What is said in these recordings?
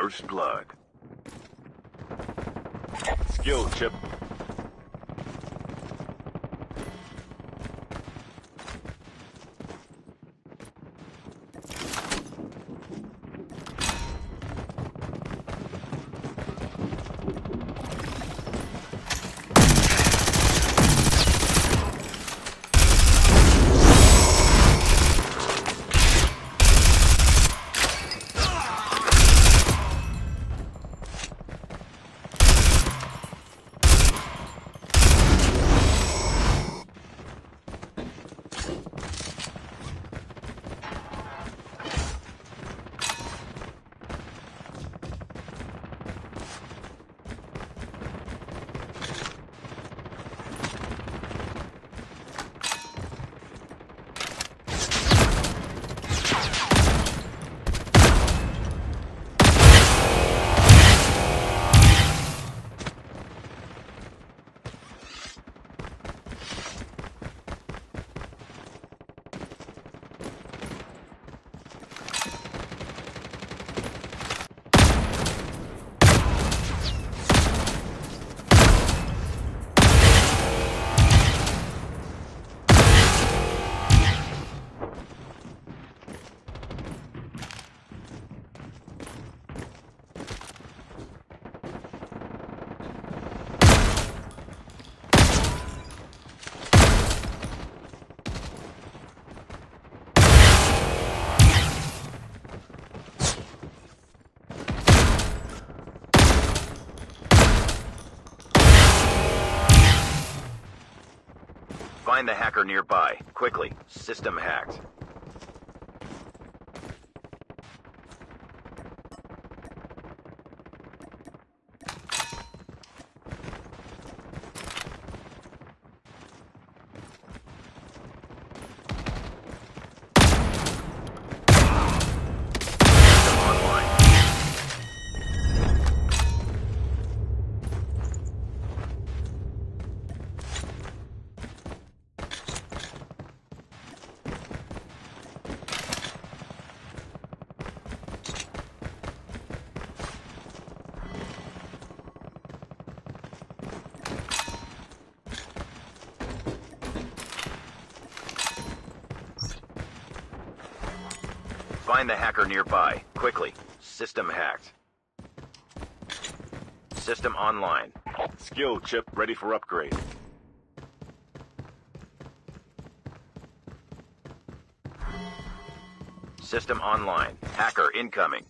First blood. Skill chip. Find the hacker nearby. Quickly. System hacked. System online. Find the hacker nearby. Quickly. System hacked. System online. Skill chip ready for upgrade. System online. Hacker incoming.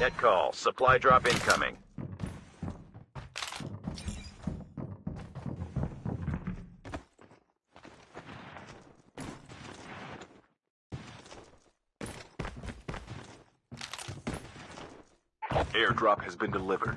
Net call. Supply drop incoming. Airdrop has been delivered.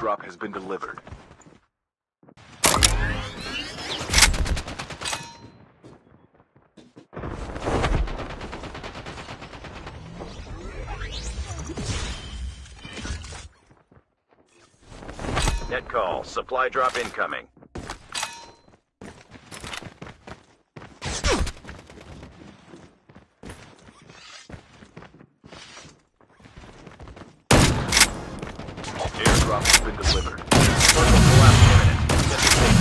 Airdrop has been delivered. Net call. Supply drop incoming. Airdrop has been delivered. Circle collapse imminent. Get the safe.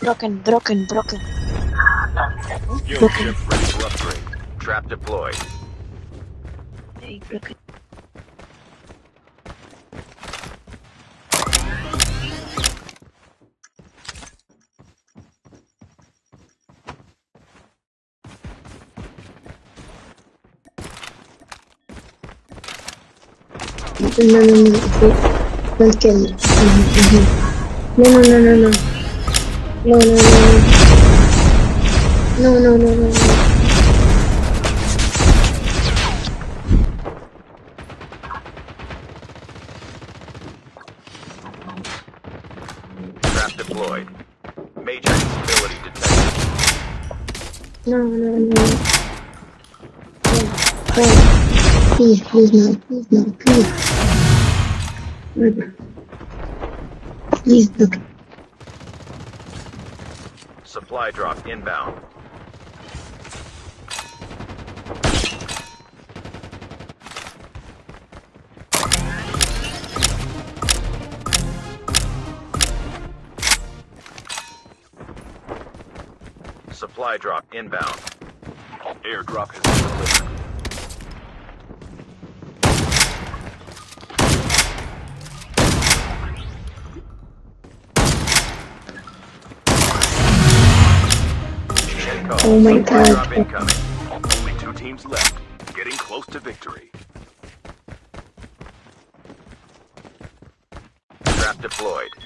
Broken, broken, broken. Skill chip ready for upgrade. Trap deployed. Hey, broken. No, no, no, no. Don't kill me. No, no, no, no, no. No, no, no, no. No, no, no, no, no. Deployed. Major instability detected. No, no, no. No. No. Please, please, no. Please, no. Please. Please, look. Supply drop inbound. Supply drop inbound. Airdrop has been delivered. Net call. Oh my God. incoming. Only two teams left. Getting close to victory. Trap deployed.